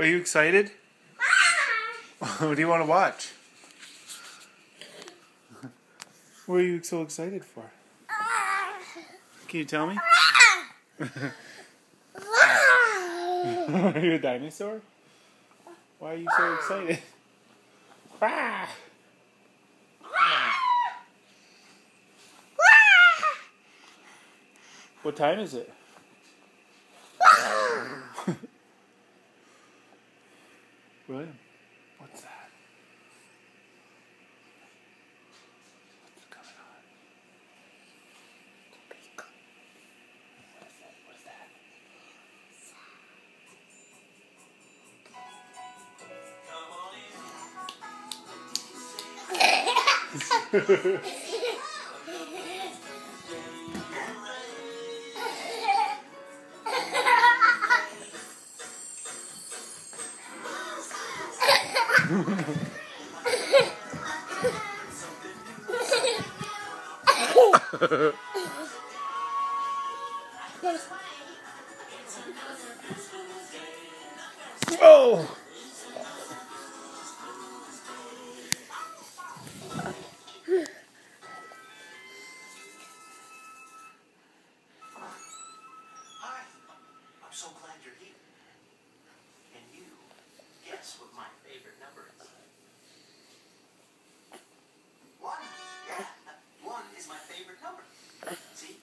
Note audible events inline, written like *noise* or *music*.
Are you excited? *laughs* what do you want to watch? *laughs* What are you so excited for? Can you tell me? *laughs* are you a dinosaur? Why are you so excited? What time is it? William, what's that? What's coming on? What is that? What is that? *laughs* *laughs* oh! so glad you're here. number. See?